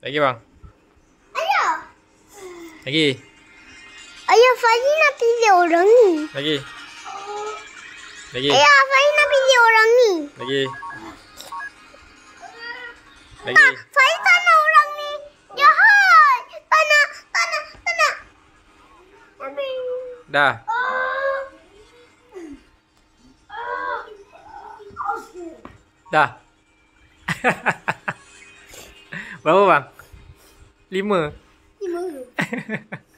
Lagi bang. Ayah. Lagi. Ayah, Fadi nak pilih orang ni. Lagi. Lagi. Ayah, Fadi nak pilih orang ni. Lagi. Lagi. Tak, Fadi tak nak orang ni. Jahat. Tak nak, tak nak, tak nak. Dah. Dah. Berapa bang? Lima. Lima.